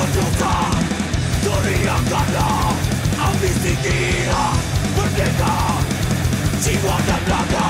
yang tak berdosa Teriakanlah you